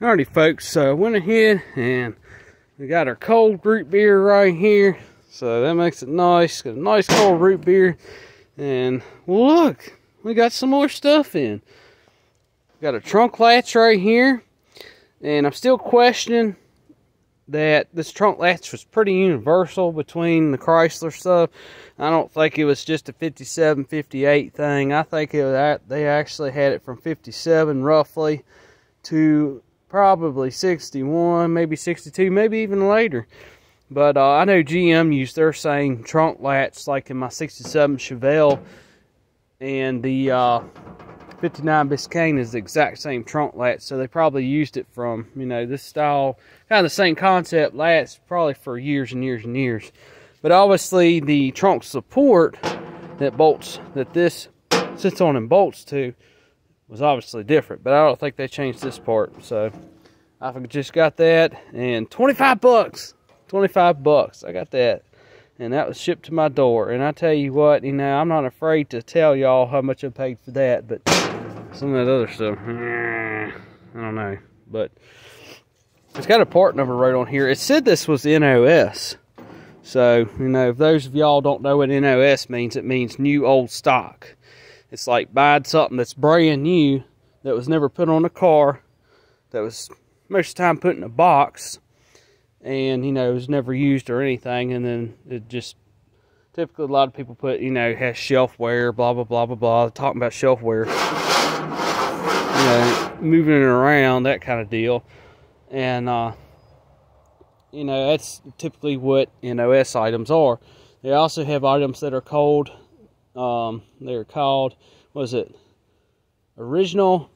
Alrighty folks, so I went ahead and we got our cold root beer right here. So that makes it nice. Got a nice cold root beer. And look, we got some more stuff in. Got a trunk latch right here. And I'm still questioning that this trunk latch was pretty universal between the Chrysler stuff. I don't think it was just a 57, 58 thing. I think it was, they actually had it from 57 roughly to probably 61, maybe 62, maybe even later. But uh, I know GM used their same trunk latch, like in my 67 Chevelle, and the uh, 59 Biscayne is the exact same trunk latch, so they probably used it from, you know, this style, kind of the same concept latch, probably for years and years and years. But obviously, the trunk support that bolts, that this sits on and bolts to, was obviously different. But I don't think they changed this part, so I just got that, and 25 bucks. 25 bucks. I got that. And that was shipped to my door. And I tell you what, you know, I'm not afraid to tell y'all how much I paid for that, but some of that other stuff, I don't know. But it's got a part number right on here. It said this was NOS. So, you know, if those of y'all don't know what NOS means, it means new old stock. It's like buying something that's brand new that was never put on a car, that was most of the time put in a box, and you know it was never used or anything and then it just typically a lot of people put you know has shelf wear blah blah blah blah blah talking about shelf wear you know moving it around that kind of deal. And uh you know that's typically what nos items are. They also have items that are called um they're called was it original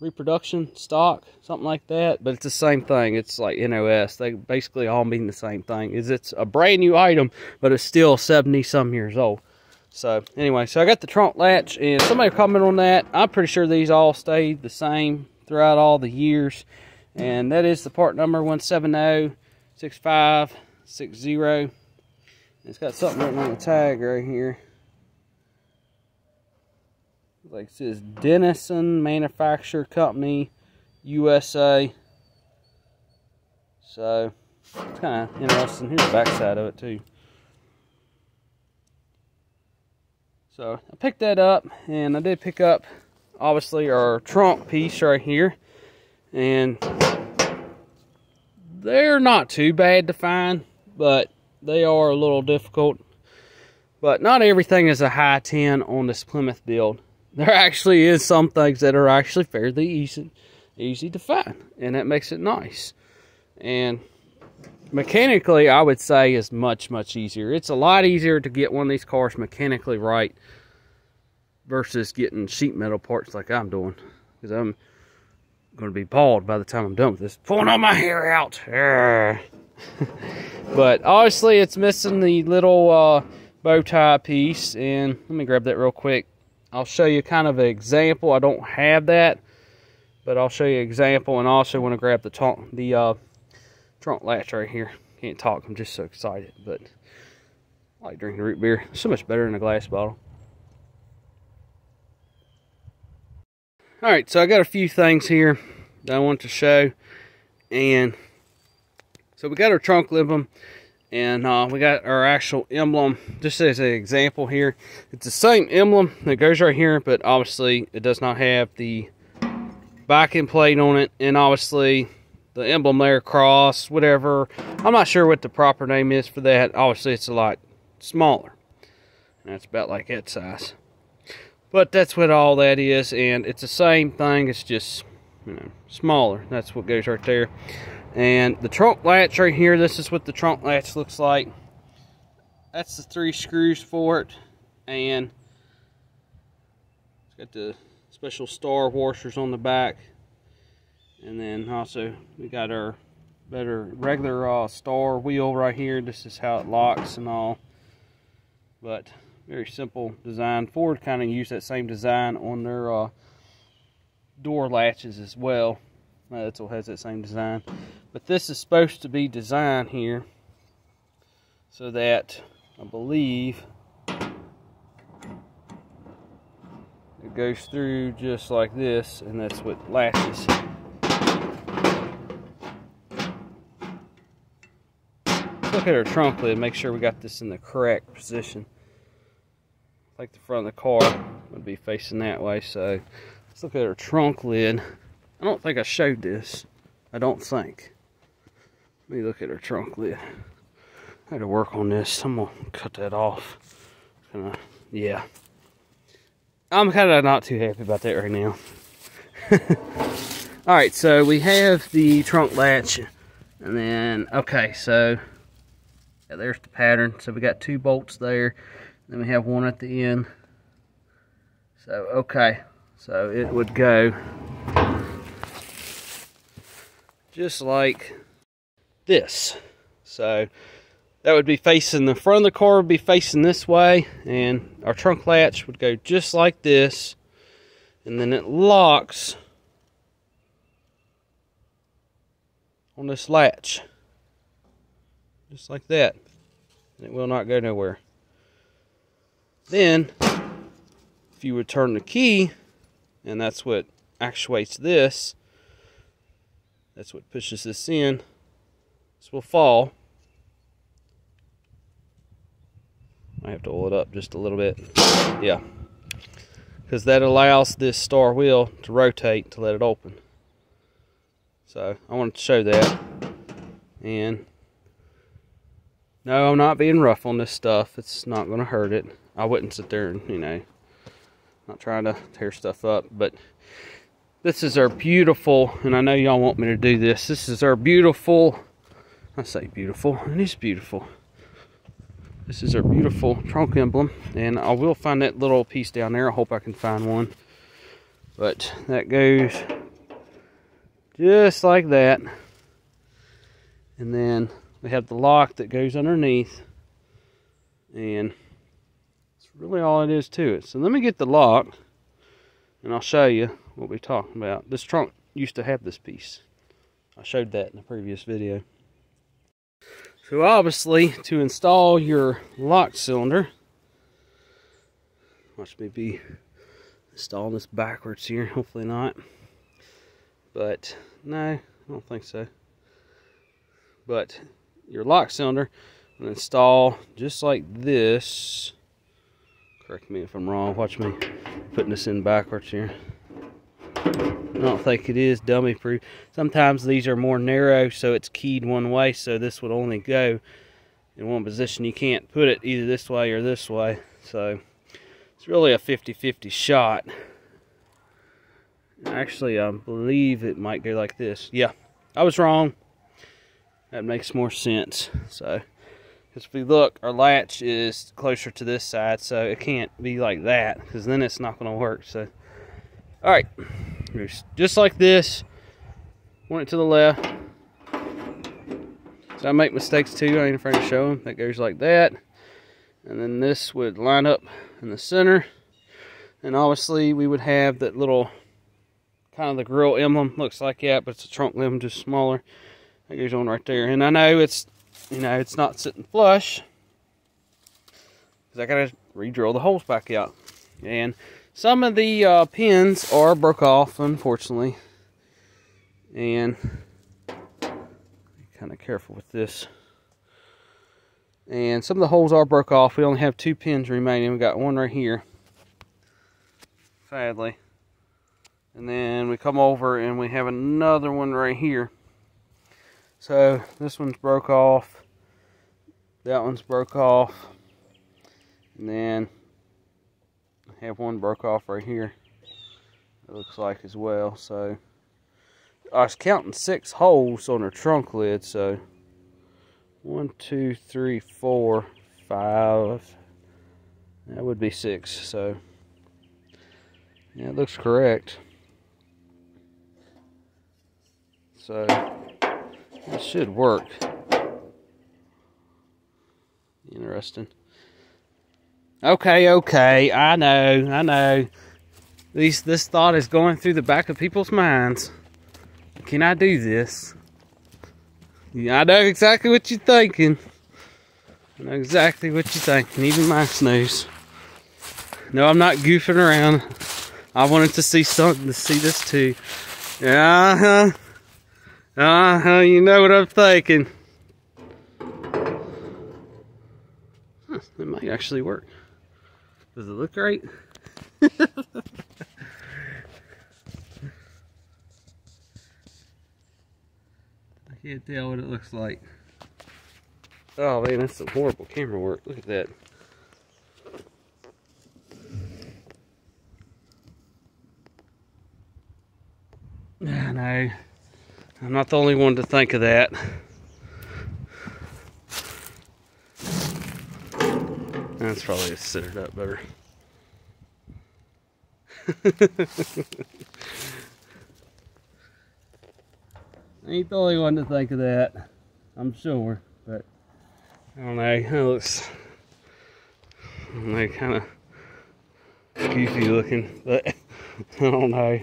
reproduction stock, something like that. But it's the same thing. It's like NOS. They basically all mean the same thing. Is it's a brand new item, but it's still 70 some years old. So anyway, so I got the trunk latch and somebody commented on that. I'm pretty sure these all stayed the same throughout all the years. And that is the part number 1706560. It's got something written on the tag right here like it says Denison Manufacture Company USA. So it's kind of interesting. Here's the back side of it too. So I picked that up and I did pick up obviously our trunk piece right here. And they're not too bad to find, but they are a little difficult. But not everything is a high 10 on this Plymouth build there actually is some things that are actually fairly easy easy to find and that makes it nice and mechanically i would say is much much easier it's a lot easier to get one of these cars mechanically right versus getting sheet metal parts like i'm doing because i'm going to be bald by the time i'm done with this pulling all my hair out but obviously it's missing the little uh, bow tie piece and let me grab that real quick I'll show you kind of an example. I don't have that, but I'll show you an example. And I also want to grab the the uh, trunk latch right here. Can't talk. I'm just so excited. But I like drinking root beer. so much better in a glass bottle. All right, so I got a few things here that I want to show. And so we got our trunk emblem and uh, we got our actual emblem. Just as an example here it's the same emblem that goes right here but obviously it does not have the backing plate on it and obviously the emblem there cross whatever i'm not sure what the proper name is for that. Obviously it's a lot smaller. And that's about like that size but that's what all that is and it's the same thing it's just you know smaller that's what goes right there and the trunk latch right here, this is what the trunk latch looks like. That's the three screws for it. And it's got the special star washers on the back. And then also we got our better regular uh, star wheel right here. This is how it locks and all. But very simple design. Ford kind of used that same design on their uh, door latches as well. That's what has that same design. But this is supposed to be designed here so that I believe it goes through just like this, and that's what latches. look at our trunk lid, make sure we got this in the correct position. Like the front of the car would be facing that way, so let's look at our trunk lid. I don't think I showed this. I don't think. Let me look at our trunk lid. I had to work on this. I'm gonna cut that off. Yeah. I'm kind of not too happy about that right now. All right, so we have the trunk latch, and then okay, so yeah, there's the pattern. So we got two bolts there. Then we have one at the end. So, okay. So it would go just like this. So that would be facing the front of the car would be facing this way and our trunk latch would go just like this and then it locks on this latch just like that. and It will not go nowhere. Then, if you would turn the key, and that's what actuates this, that's what pushes this in, this will fall. I have to oil it up just a little bit. Yeah. Because that allows this star wheel to rotate to let it open. So I wanted to show that. And no, I'm not being rough on this stuff. It's not going to hurt it. I wouldn't sit there and, you know, not trying to tear stuff up. But this is our beautiful, and I know y'all want me to do this. This is our beautiful, I say beautiful, it is beautiful. This is our beautiful trunk emblem. And I will find that little piece down there. I hope I can find one. But that goes just like that. And then we have the lock that goes underneath and really all it is to it. So let me get the lock and I'll show you what we're talking about. This trunk used to have this piece. I showed that in the previous video. So obviously to install your lock cylinder watch me be installing this backwards here hopefully not but no I don't think so. But your lock cylinder and install just like this. Correct me if I'm wrong. Watch me putting this in backwards here. I don't think it is dummy proof. Sometimes these are more narrow, so it's keyed one way, so this would only go in one position. You can't put it either this way or this way. So it's really a 50-50 shot. Actually, I believe it might go like this. Yeah, I was wrong that makes more sense. So, if we look, our latch is closer to this side, so it can't be like that, because then it's not going to work. So, all right, just like this. Want it to the left. So I make mistakes too. I ain't afraid to show them. That goes like that, and then this would line up in the center. And obviously, we would have that little kind of the grill emblem. Looks like that, but it's a trunk emblem, just smaller. That goes on right there. And I know it's, you know, it's not sitting flush. Because I got to re-drill the holes back out. And some of the uh, pins are broke off, unfortunately. And kind of careful with this. And some of the holes are broke off. We only have two pins remaining. We got one right here. Sadly. And then we come over and we have another one right here. So this one's broke off. That one's broke off. And then I have one broke off right here. It looks like as well. So I was counting six holes on the trunk lid. So one, two, three, four, five. That would be six. So yeah, it looks correct. So it should work. Interesting. Okay, okay, I know, I know. These, this thought is going through the back of people's minds. Can I do this? Yeah, I know exactly what you're thinking. I know exactly what you're thinking, even my snooze. No, I'm not goofing around. I wanted to see something to see this too. Yeah, uh-huh. Uh-huh, you know what I'm thinking. Huh, it might actually work. Does it look right? I can't tell what it looks like. Oh man, that's some horrible camera work. Look at that. No, I'm not the only one to think of that. That's probably centered up better. Ain't the only one to think of that, I'm sure, but I don't know, it looks, I don't know, kind of goofy looking, but I don't know.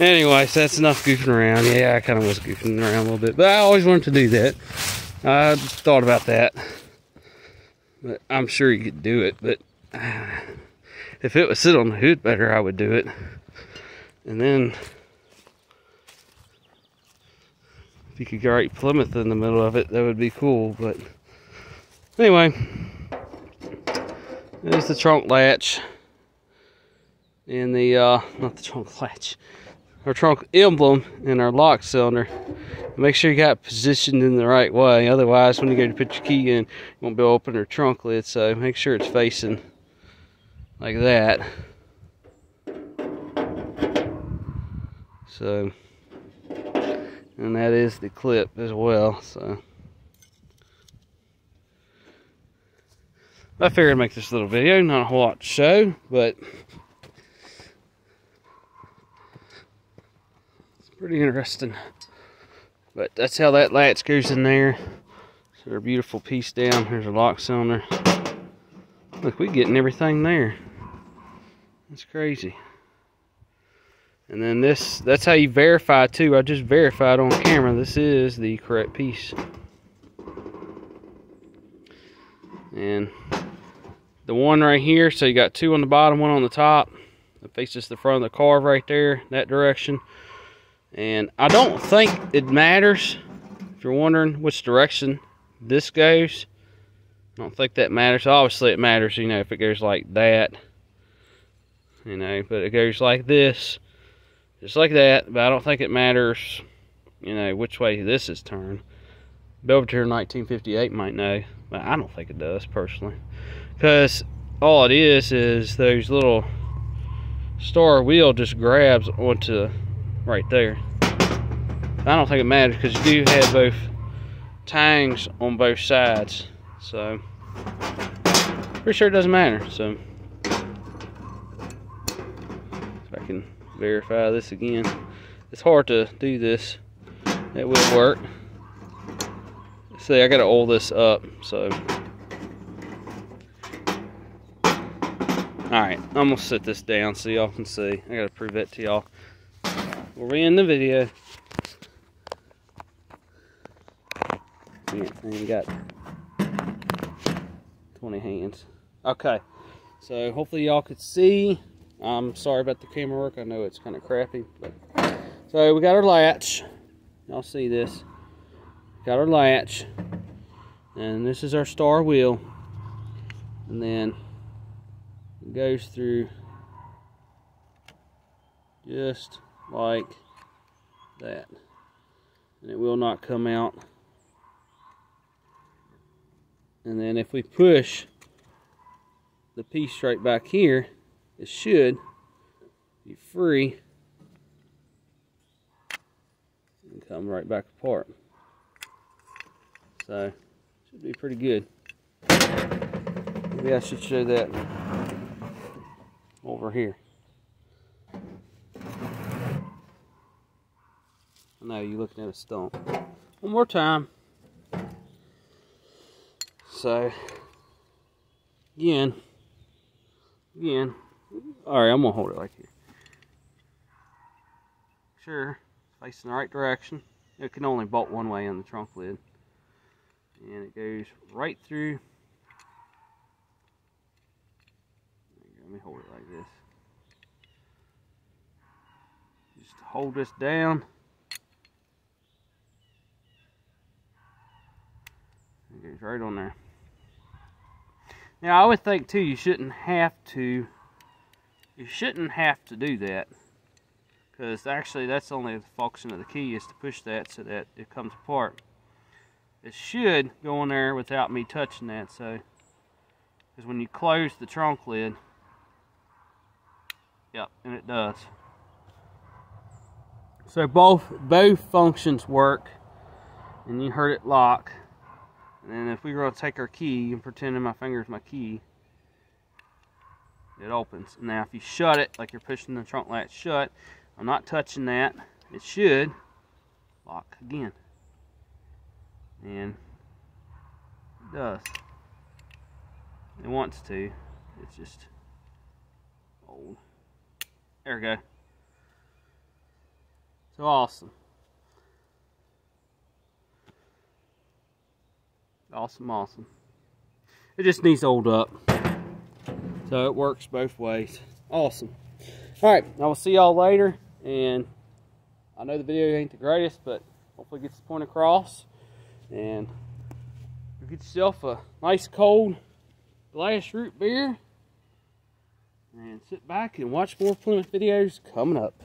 Anyways, that's enough goofing around. Yeah, I kind of was goofing around a little bit, but I always wanted to do that. I thought about that, but I'm sure you could do it. But if it was sit on the hood better, I would do it. And then if you could write Plymouth in the middle of it, that would be cool. But anyway, there's the trunk latch and the uh, not the trunk latch our trunk emblem and our lock cylinder. Make sure you got it positioned in the right way. Otherwise, when you go to put your key in, you won't be able to open your trunk lid. So make sure it's facing like that. So, and that is the clip as well. So. I figured I'd make this little video, not a whole lot to show, but pretty interesting. But that's how that latch goes in there. So a beautiful piece down. Here's a lock cylinder. Look, we getting everything there. That's crazy. And then this, that's how you verify too. I just verified on camera this is the correct piece. And the one right here, so you got two on the bottom, one on the top. That faces the front of the car right there, that direction. And I don't think it matters if you're wondering which direction this goes. I don't think that matters. Obviously, it matters, you know, if it goes like that. You know, but it goes like this, just like that. But I don't think it matters, you know, which way this is turned. Belvedere 1958 might know, but I don't think it does personally. Because all it is is those little star wheel just grabs onto right there. I don't think it matters because you do have both tangs on both sides. So, pretty sure it doesn't matter. So, if I can verify this again. It's hard to do this. It will work. See, I gotta oil this up, so. Alright, I'm gonna set this down so y'all can see. I gotta prove that to y'all. We're in the video. Yeah, And got 20 hands. Okay, so hopefully y'all could see. I'm sorry about the camera work. I know it's kind of crappy. But So we got our latch. Y'all see this. Got our latch. And this is our star wheel. And then it goes through just like that. And it will not come out. And then if we push the piece right back here, it should be free and come right back apart. So, should be pretty good. Maybe I should show that over here. I know you're looking at a stump. One more time. So, again, again, all right, I'm gonna hold it like here. Sure, facing the right direction. It can only bolt one way on the trunk lid. And it goes right through. Let me hold it like this. Just hold this down. It goes right on there. Now I would think too you shouldn't have to you shouldn't have to do that because actually that's only the function of the key is to push that so that it comes apart. It should go in there without me touching that so because when you close the trunk lid yep and it does. So both both functions work and you heard it lock and then if we were to take our key and pretend in my finger is my key, it opens. Now if you shut it, like you're pushing the trunk latch shut, I'm not touching that. It should lock again. And it does. It wants to. It's just old. There we go. So awesome. Awesome, awesome. It just needs to hold up. So it works both ways. Awesome. All right, I will see y'all later. And I know the video ain't the greatest, but hopefully gets the point across. And get yourself a nice cold glass root beer. And sit back and watch more Plymouth videos coming up.